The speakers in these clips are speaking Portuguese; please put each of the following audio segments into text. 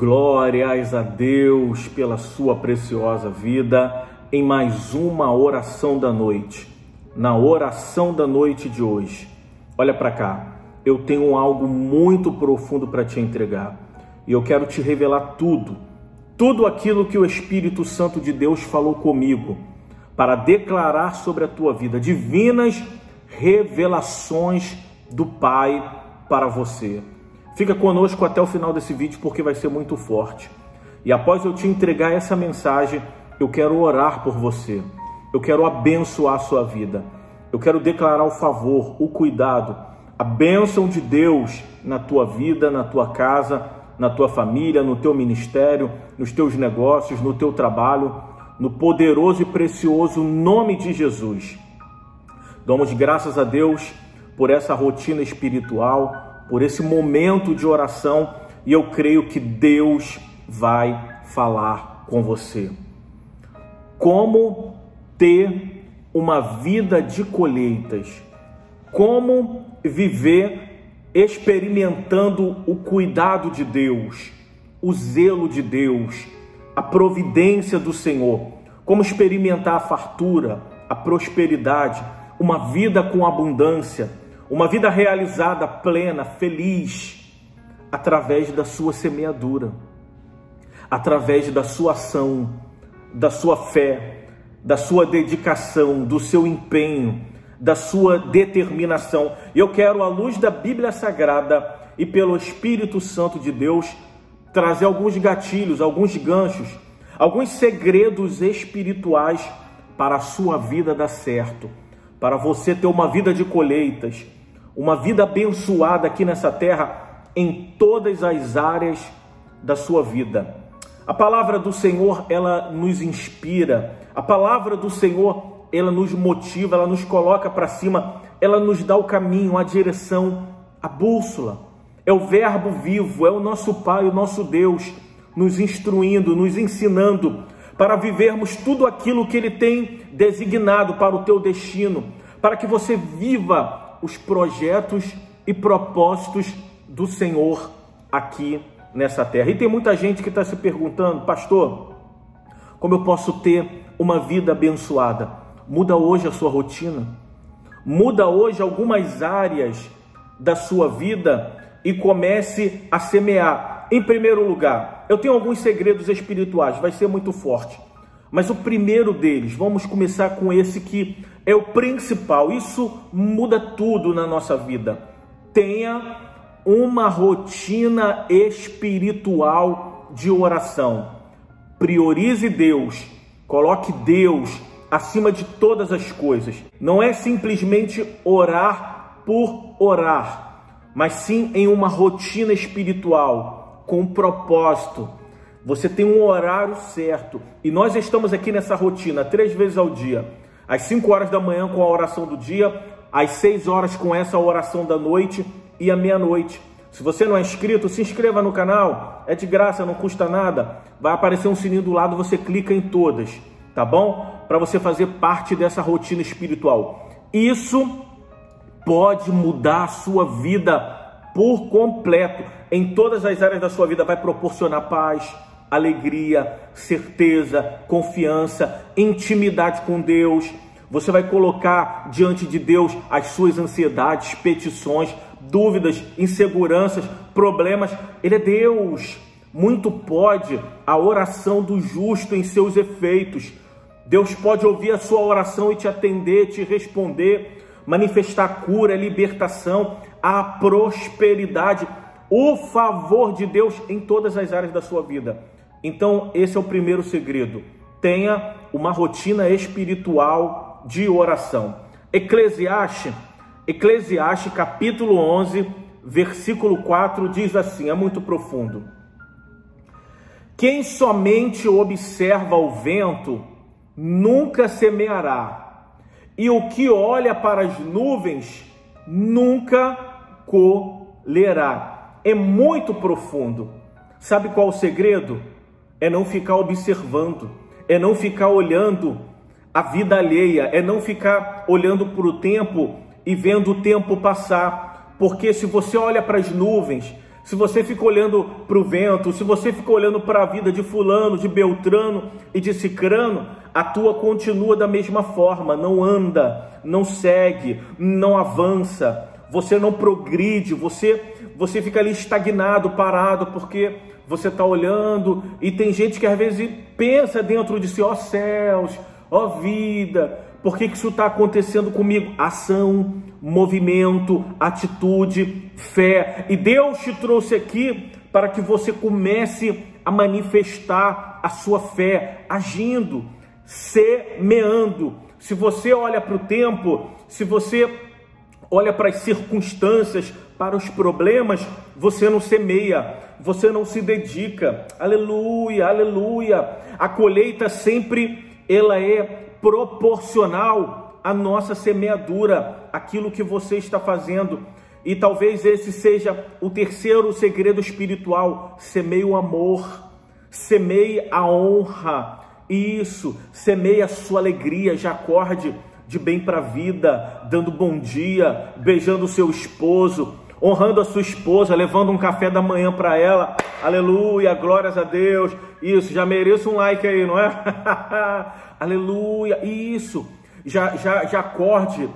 Glórias a Deus pela sua preciosa vida em mais uma oração da noite. Na oração da noite de hoje, olha para cá, eu tenho algo muito profundo para te entregar e eu quero te revelar tudo, tudo aquilo que o Espírito Santo de Deus falou comigo para declarar sobre a tua vida divinas revelações do Pai para você. Fica conosco até o final desse vídeo porque vai ser muito forte. E após eu te entregar essa mensagem, eu quero orar por você. Eu quero abençoar a sua vida. Eu quero declarar o favor, o cuidado, a bênção de Deus na tua vida, na tua casa, na tua família, no teu ministério, nos teus negócios, no teu trabalho, no poderoso e precioso nome de Jesus. Damos graças a Deus por essa rotina espiritual, por esse momento de oração e eu creio que Deus vai falar com você. Como ter uma vida de colheitas? Como viver experimentando o cuidado de Deus, o zelo de Deus, a providência do Senhor? Como experimentar a fartura, a prosperidade, uma vida com abundância? Uma vida realizada, plena, feliz, através da sua semeadura, através da sua ação, da sua fé, da sua dedicação, do seu empenho, da sua determinação. Eu quero, à luz da Bíblia Sagrada e pelo Espírito Santo de Deus, trazer alguns gatilhos, alguns ganchos, alguns segredos espirituais para a sua vida dar certo, para você ter uma vida de colheitas uma vida abençoada aqui nessa terra em todas as áreas da sua vida. A palavra do Senhor, ela nos inspira. A palavra do Senhor, ela nos motiva, ela nos coloca para cima, ela nos dá o caminho, a direção, a bússola. É o verbo vivo, é o nosso Pai, o nosso Deus, nos instruindo, nos ensinando para vivermos tudo aquilo que ele tem designado para o teu destino, para que você viva os projetos e propósitos do Senhor aqui nessa terra. E tem muita gente que está se perguntando, pastor, como eu posso ter uma vida abençoada? Muda hoje a sua rotina, muda hoje algumas áreas da sua vida e comece a semear. Em primeiro lugar, eu tenho alguns segredos espirituais, vai ser muito forte. Mas o primeiro deles, vamos começar com esse que é o principal. Isso muda tudo na nossa vida. Tenha uma rotina espiritual de oração. Priorize Deus. Coloque Deus acima de todas as coisas. Não é simplesmente orar por orar, mas sim em uma rotina espiritual com propósito. Você tem um horário certo e nós estamos aqui nessa rotina três vezes ao dia às 5 horas da manhã com a oração do dia, às 6 horas com essa oração da noite e à meia-noite. Se você não é inscrito, se inscreva no canal, é de graça, não custa nada. Vai aparecer um sininho do lado, você clica em todas, tá bom? Para você fazer parte dessa rotina espiritual. Isso pode mudar a sua vida por completo, em todas as áreas da sua vida, vai proporcionar paz, alegria, certeza, confiança, intimidade com Deus. Você vai colocar diante de Deus as suas ansiedades, petições, dúvidas, inseguranças, problemas. Ele é Deus. Muito pode a oração do justo em seus efeitos. Deus pode ouvir a sua oração e te atender, te responder, manifestar cura, libertação, a prosperidade, o favor de Deus em todas as áreas da sua vida. Então, esse é o primeiro segredo. Tenha uma rotina espiritual de oração. Eclesiastes, Eclesiastes capítulo 11, versículo 4 diz assim, é muito profundo. Quem somente observa o vento nunca semeará, e o que olha para as nuvens nunca colherá. É muito profundo. Sabe qual o segredo? É não ficar observando, é não ficar olhando a vida alheia, é não ficar olhando para o tempo e vendo o tempo passar. Porque se você olha para as nuvens, se você fica olhando para o vento, se você fica olhando para a vida de fulano, de Beltrano e de Cicrano, a tua continua da mesma forma, não anda, não segue, não avança, você não progride, você você fica ali estagnado, parado, porque você está olhando e tem gente que às vezes pensa dentro de si, ó oh, céus, ó oh, vida, por que, que isso está acontecendo comigo? Ação, movimento, atitude, fé. E Deus te trouxe aqui para que você comece a manifestar a sua fé, agindo, semeando. Se você olha para o tempo, se você olha para as circunstâncias, para os problemas, você não semeia, você não se dedica. Aleluia, aleluia. A colheita sempre ela é proporcional à nossa semeadura, aquilo que você está fazendo. E talvez esse seja o terceiro segredo espiritual: semeie o amor, semeie a honra. Isso, semeie a sua alegria, já acorde de bem para a vida, dando bom dia, beijando o seu esposo, honrando a sua esposa, levando um café da manhã para ela. Aleluia, glórias a Deus. Isso, já mereço um like aí, não é? Aleluia, isso. Já, já, já acorde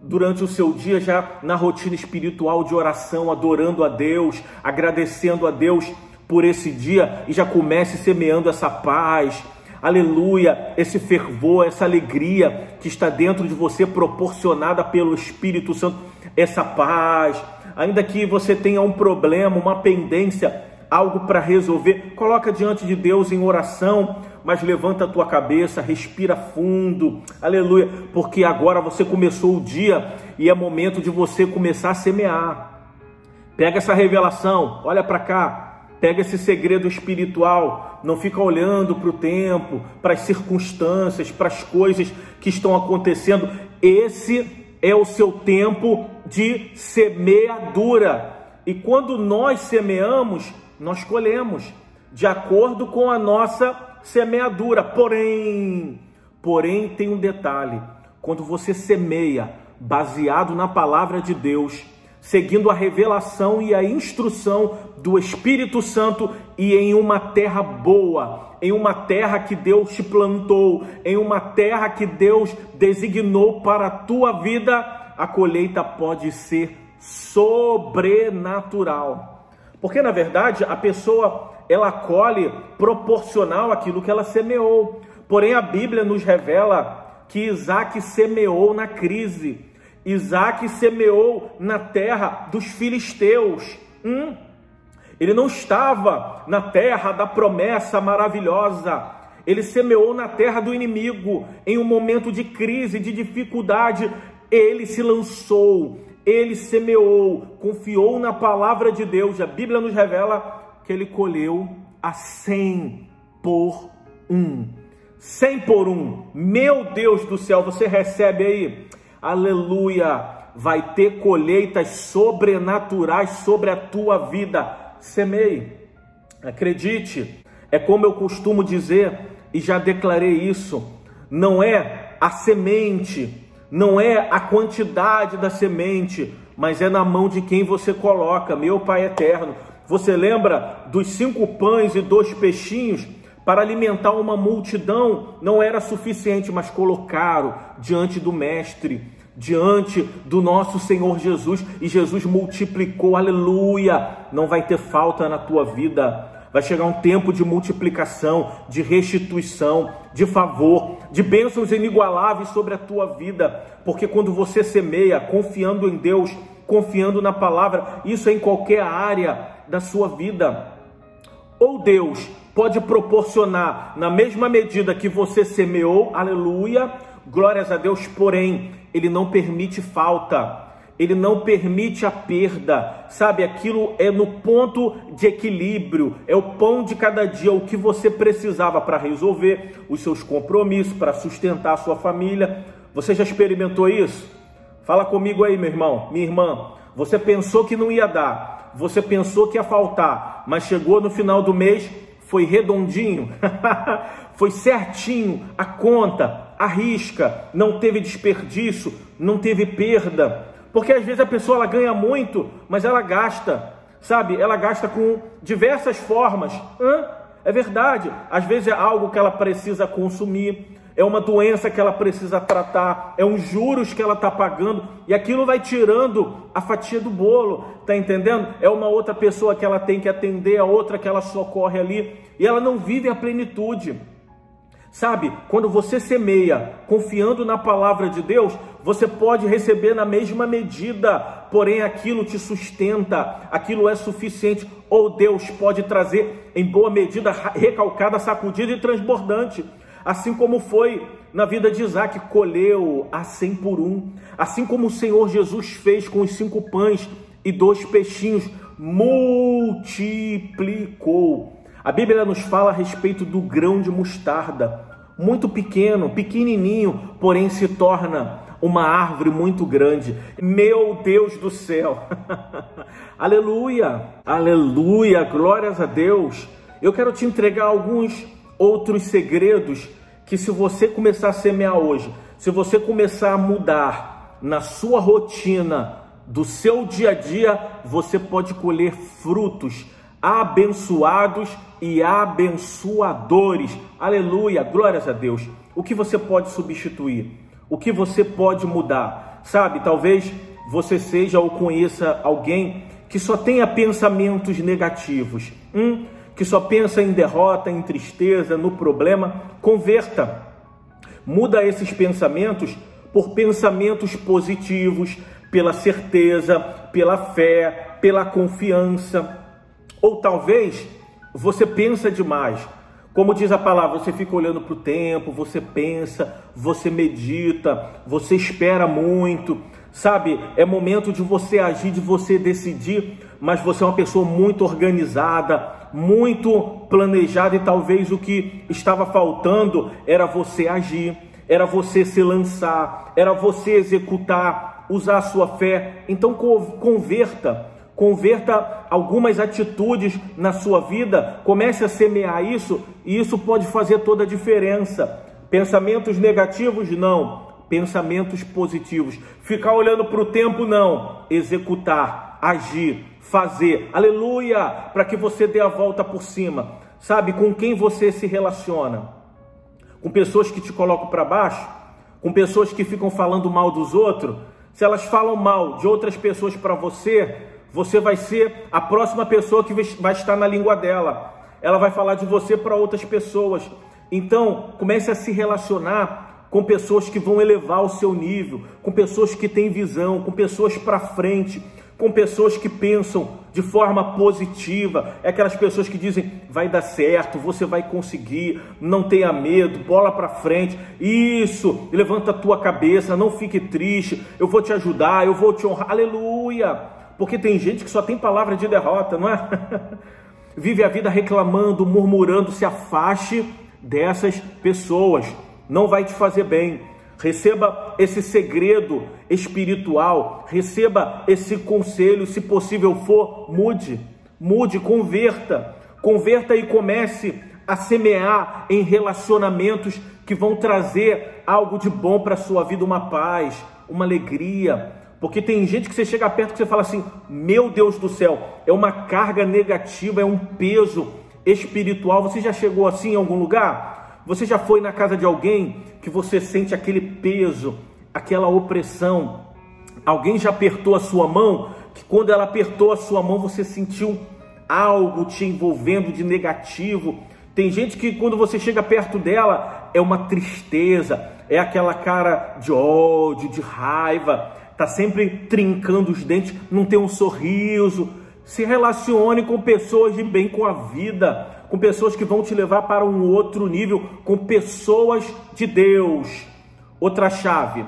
durante o seu dia, já na rotina espiritual de oração, adorando a Deus, agradecendo a Deus por esse dia e já comece semeando essa paz. Aleluia, esse fervor, essa alegria que está dentro de você, proporcionada pelo Espírito Santo, essa paz. Ainda que você tenha um problema, uma pendência, algo para resolver, coloca diante de Deus em oração, mas levanta a tua cabeça, respira fundo, aleluia, porque agora você começou o dia e é momento de você começar a semear. Pega essa revelação, olha para cá, pega esse segredo espiritual, não fica olhando para o tempo, para as circunstâncias, para as coisas que estão acontecendo. Esse é o seu tempo de semeadura. E quando nós semeamos, nós colhemos de acordo com a nossa semeadura. Porém, porém tem um detalhe: quando você semeia baseado na palavra de Deus, seguindo a revelação e a instrução do Espírito Santo e em uma terra boa, em uma terra que Deus te plantou, em uma terra que Deus designou para a tua vida, a colheita pode ser sobrenatural. Porque na verdade a pessoa ela colhe proporcional àquilo que ela semeou. Porém a Bíblia nos revela que Isaac semeou na crise. Isaac semeou na terra dos filisteus. Hum? Ele não estava na terra da promessa maravilhosa. Ele semeou na terra do inimigo. Em um momento de crise, de dificuldade, ele se lançou, ele semeou, confiou na palavra de Deus. A Bíblia nos revela que ele colheu a cem por um. Cem por um. Meu Deus do céu, você recebe aí? Aleluia! Vai ter colheitas sobrenaturais sobre a tua vida. Semeie. Acredite. É como eu costumo dizer e já declarei isso. Não é a semente não é a quantidade da semente, mas é na mão de quem você coloca, meu Pai eterno. Você lembra dos cinco pães e dois peixinhos? Para alimentar uma multidão não era suficiente, mas colocaram diante do Mestre, diante do nosso Senhor Jesus, e Jesus multiplicou, aleluia! Não vai ter falta na tua vida Vai chegar um tempo de multiplicação, de restituição, de favor, de bênçãos inigualáveis sobre a tua vida, porque quando você semeia confiando em Deus, confiando na palavra, isso é em qualquer área da sua vida. Ou Deus pode proporcionar na mesma medida que você semeou, aleluia, glórias a Deus, porém, ele não permite falta ele não permite a perda, sabe? Aquilo é no ponto de equilíbrio, é o pão de cada dia, o que você precisava para resolver os seus compromissos, para sustentar a sua família. Você já experimentou isso? Fala comigo aí, meu irmão, minha irmã. Você pensou que não ia dar, você pensou que ia faltar, mas chegou no final do mês, foi redondinho, foi certinho, a conta, risca, não teve desperdício, não teve perda. Porque às vezes a pessoa ela ganha muito, mas ela gasta. sabe? Ela gasta com diversas formas. Hã? É verdade. Às vezes é algo que ela precisa consumir, é uma doença que ela precisa tratar, é um juros que ela está pagando, e aquilo vai tirando a fatia do bolo, tá entendendo? É uma outra pessoa que ela tem que atender, a outra que ela socorre ali, e ela não vive a plenitude. Sabe, quando você semeia confiando na palavra de Deus, você pode receber na mesma medida, porém aquilo te sustenta, aquilo é suficiente, ou Deus pode trazer em boa medida recalcada, sacudida e transbordante. Assim como foi na vida de Isaac, colheu a cem por um. Assim como o Senhor Jesus fez com os cinco pães e dois peixinhos, multiplicou. A Bíblia nos fala a respeito do grão de mostarda, muito pequeno, pequenininho, porém se torna uma árvore muito grande. Meu Deus do céu! aleluia! Aleluia! Glórias a Deus! Eu quero te entregar alguns outros segredos que se você começar a semear hoje, se você começar a mudar na sua rotina, do seu dia a dia, você pode colher frutos abençoados e abençoadores. Aleluia, glórias a Deus. O que você pode substituir? O que você pode mudar? Sabe, talvez você seja ou conheça alguém que só tenha pensamentos negativos. Hum? que só pensa em derrota, em tristeza, no problema, converta. Muda esses pensamentos por pensamentos positivos, pela certeza, pela fé, pela confiança. Ou talvez você pensa demais. Como diz a palavra, você fica olhando para o tempo, você pensa, você medita, você espera muito, sabe? É momento de você agir, de você decidir, mas você é uma pessoa muito organizada, muito planejado e talvez o que estava faltando era você agir, era você se lançar, era você executar, usar a sua fé. Então converta, converta algumas atitudes na sua vida, comece a semear isso e isso pode fazer toda a diferença. Pensamentos negativos não, pensamentos positivos. Ficar olhando para o tempo não, executar, agir fazer, aleluia, para que você dê a volta por cima. Sabe com quem você se relaciona? Com pessoas que te colocam para baixo? Com pessoas que ficam falando mal dos outros? Se elas falam mal de outras pessoas para você, você vai ser a próxima pessoa que vai estar na língua dela. Ela vai falar de você para outras pessoas. Então, comece a se relacionar com pessoas que vão elevar o seu nível, com pessoas que têm visão, com pessoas para frente, com pessoas que pensam de forma positiva, é aquelas pessoas que dizem vai dar certo, você vai conseguir, não tenha medo, bola para frente, isso, levanta a tua cabeça, não fique triste, eu vou te ajudar, eu vou te honrar, aleluia, porque tem gente que só tem palavra de derrota, não é? Vive a vida reclamando, murmurando, se afaste dessas pessoas, não vai te fazer bem. Receba esse segredo espiritual, receba esse conselho, se possível for, mude, mude, converta, converta e comece a semear em relacionamentos que vão trazer algo de bom para a sua vida, uma paz, uma alegria. Porque tem gente que você chega perto que você fala assim: meu Deus do céu, é uma carga negativa, é um peso espiritual. Você já chegou assim em algum lugar? Você já foi na casa de alguém que você sente aquele peso, aquela opressão? Alguém já apertou a sua mão, que quando ela apertou a sua mão você sentiu algo te envolvendo de negativo? Tem gente que quando você chega perto dela é uma tristeza, é aquela cara de ódio, de raiva, tá sempre trincando os dentes, não tem um sorriso. Se relacione com pessoas de bem com a vida com pessoas que vão te levar para um outro nível, com pessoas de Deus. Outra chave,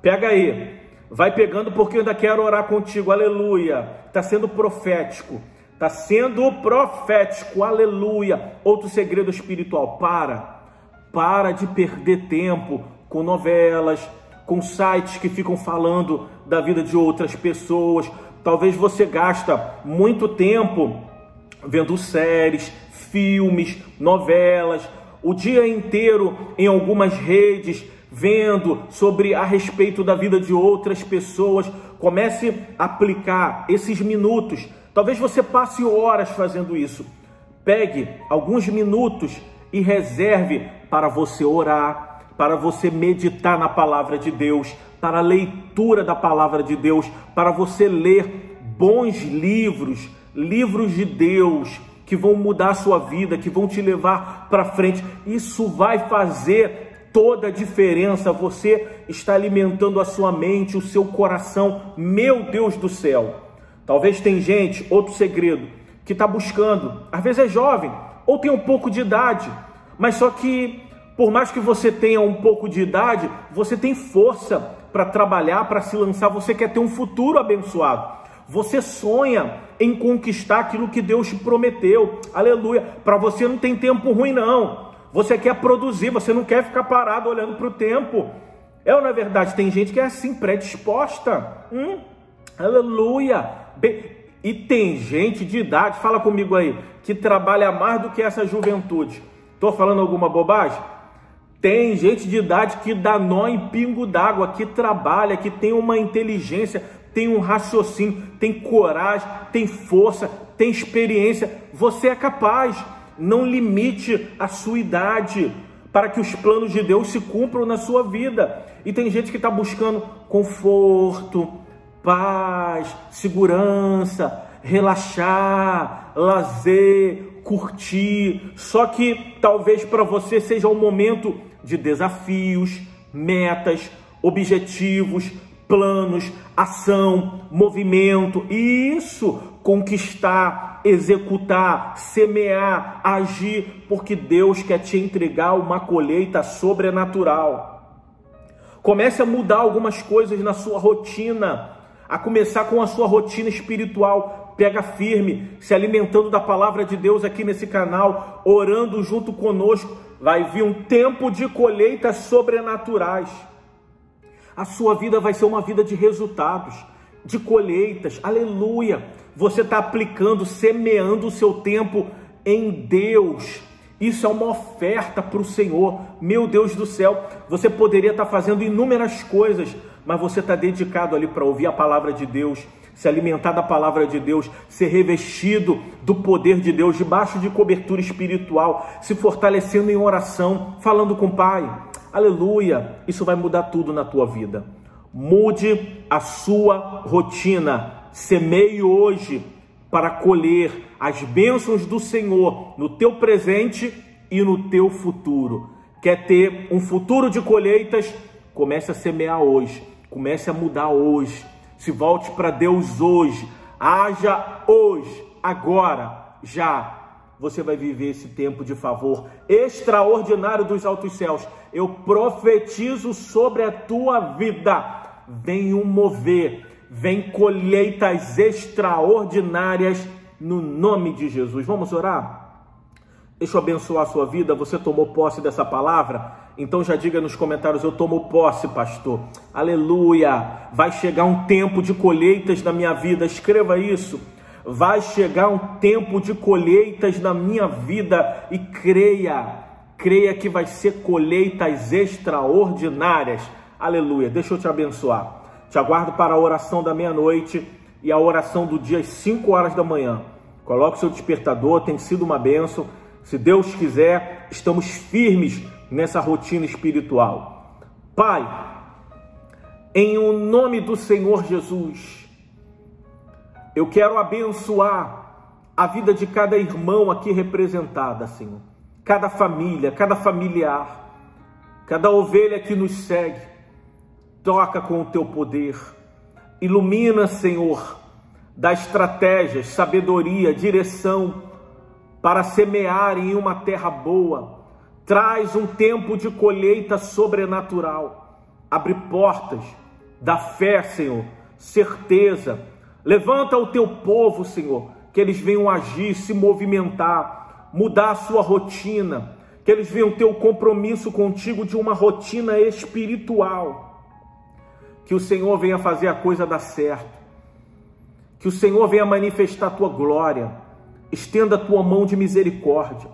pega aí, vai pegando porque eu ainda quero orar contigo, aleluia. Está sendo profético, está sendo profético, aleluia. Outro segredo espiritual, para, para de perder tempo com novelas, com sites que ficam falando da vida de outras pessoas. Talvez você gasta muito tempo vendo séries, filmes, novelas, o dia inteiro em algumas redes vendo sobre a respeito da vida de outras pessoas. Comece a aplicar esses minutos Talvez você passe horas fazendo isso. Pegue alguns minutos e reserve para você orar, para você meditar na palavra de Deus, para a leitura da palavra de Deus, para você ler bons livros, livros de Deus que vão mudar a sua vida, que vão te levar para frente. Isso vai fazer toda a diferença. Você está alimentando a sua mente, o seu coração. Meu Deus do céu. Talvez tem gente, outro segredo, que está buscando, às vezes é jovem ou tem um pouco de idade, mas só que por mais que você tenha um pouco de idade, você tem força para trabalhar, para se lançar, você quer ter um futuro abençoado. Você sonha em conquistar aquilo que Deus te prometeu. Aleluia. Para você não tem tempo ruim, não. Você quer produzir, você não quer ficar parado olhando para o tempo. É na é verdade? Tem gente que é assim, predisposta. Hum? Aleluia. E tem gente de idade, fala comigo aí, que trabalha mais do que essa juventude. Estou falando alguma bobagem? Tem gente de idade que dá nó em pingo d'água, que trabalha, que tem uma inteligência, tem um raciocínio, tem coragem, tem força, tem experiência. Você é capaz. Não limite a sua idade para que os planos de Deus se cumpram na sua vida. E tem gente que está buscando conforto, paz, segurança, relaxar, lazer, curtir. Só que talvez para você seja um momento de desafios, metas, objetivos, planos, ação, movimento, isso conquistar, executar, semear, agir, porque Deus quer te entregar uma colheita sobrenatural. Comece a mudar algumas coisas na sua rotina, a começar com a sua rotina espiritual. Pega firme, se alimentando da palavra de Deus aqui nesse canal, orando junto conosco. Vai vir um tempo de colheitas sobrenaturais. A sua vida vai ser uma vida de resultados, de colheitas. Aleluia! Você está aplicando, semeando o seu tempo em Deus. Isso é uma oferta para o Senhor. Meu Deus do céu, você poderia estar tá fazendo inúmeras coisas, mas você está dedicado ali para ouvir a palavra de Deus, se alimentar da palavra de Deus, ser revestido do poder de Deus, debaixo de cobertura espiritual, se fortalecendo em oração, falando com o Pai Aleluia! Isso vai mudar tudo na tua vida. Mude a sua rotina. Semeie hoje para colher as bênçãos do Senhor no teu presente e no teu futuro. Quer ter um futuro de colheitas? Comece a semear hoje. Comece a mudar hoje. Se volte para Deus hoje. Haja hoje, agora, já você vai viver esse tempo de favor extraordinário dos altos céus. Eu profetizo sobre a tua vida. Vem um mover, vem colheitas extraordinárias no nome de Jesus. Vamos orar? Deixa eu abençoar a sua vida. Você tomou posse dessa palavra? Então já diga nos comentários: Eu tomo posse, pastor. Aleluia! Vai chegar um tempo de colheitas na minha vida. Escreva isso vai chegar um tempo de colheitas na minha vida e creia, creia que vai ser colheitas extraordinárias. Aleluia. Deixa eu te abençoar. Te aguardo para a oração da meia-noite e a oração do dia às 5 horas da manhã. Coloque seu despertador, tem sido uma benção. Se Deus quiser, estamos firmes nessa rotina espiritual. Pai, em o nome do Senhor Jesus, eu quero abençoar a vida de cada irmão aqui representada, Senhor. Cada família, cada familiar, cada ovelha que nos segue. Toca com o teu poder. Ilumina, Senhor, dá estratégias, sabedoria, direção para semear em uma terra boa. Traz um tempo de colheita sobrenatural. Abre portas da fé, Senhor, certeza Levanta o teu povo, Senhor, que eles venham agir, se movimentar, mudar a sua rotina, que eles venham ter o compromisso contigo de uma rotina espiritual. Que o Senhor venha fazer a coisa dar certo. Que o Senhor venha manifestar a tua glória. Estenda a tua mão de misericórdia.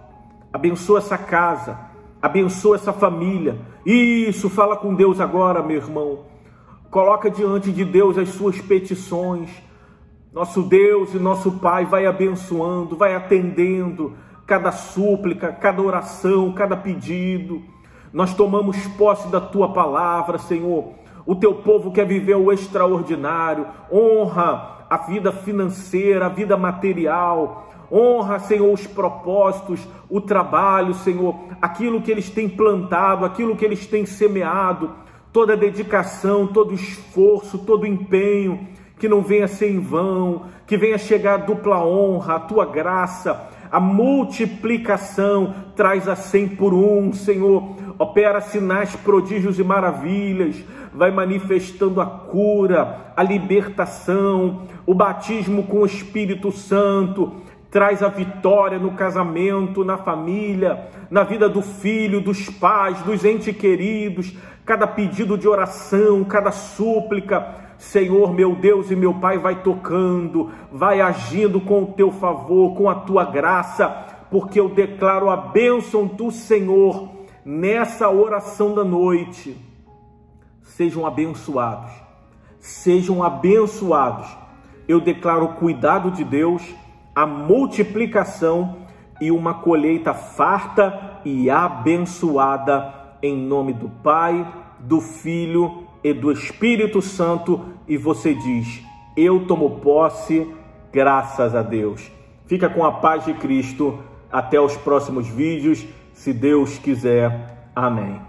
Abençoa essa casa. Abençoa essa família. Isso, fala com Deus agora, meu irmão. Coloca diante de Deus as suas petições Nosso Deus e nosso Pai vai abençoando, vai atendendo cada súplica, cada oração, cada pedido. Nós tomamos posse da tua palavra, Senhor. O teu povo quer viver o extraordinário, honra a vida financeira, a vida material, honra, Senhor, os propósitos, o trabalho, Senhor, aquilo que eles têm plantado, aquilo que eles têm semeado, toda dedicação, todo esforço, todo empenho, que não venha ser em vão, que venha chegar a dupla honra, a tua graça, a multiplicação traz a cem por um, Senhor. Opera sinais, prodígios e maravilhas, vai manifestando a cura, a libertação, o batismo com o Espírito Santo, traz a vitória no casamento, na família, na vida do filho, dos pais, dos entes queridos, cada pedido de oração, cada súplica, Senhor, meu Deus e meu Pai, vai tocando, vai agindo com o teu favor, com a tua graça, porque eu declaro a bênção do Senhor nessa oração da noite. Sejam abençoados, sejam abençoados. Eu declaro o cuidado de Deus, a multiplicação e uma colheita farta e abençoada em nome do Pai, do Filho e do Espírito Santo, e você diz: Eu tomo posse, graças a Deus. Fica com a paz de Cristo. Até os próximos vídeos, se Deus quiser. Amém.